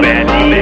Benny.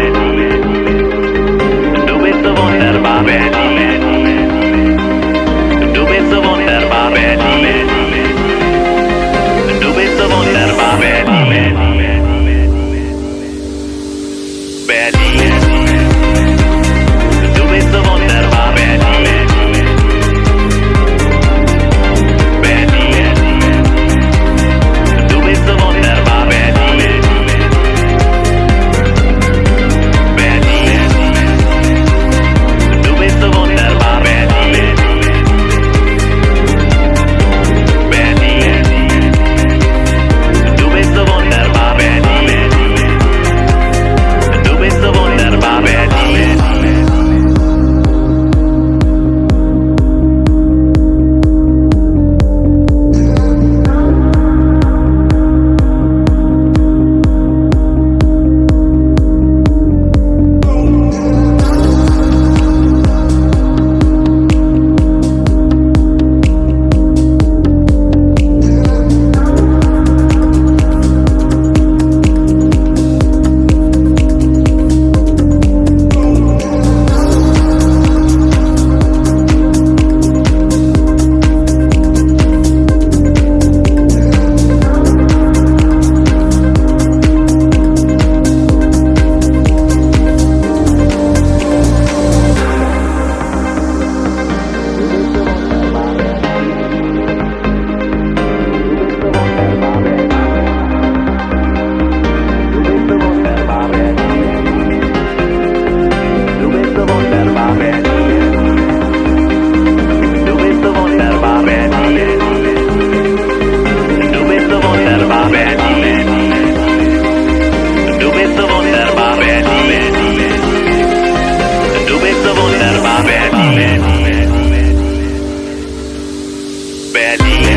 Cali.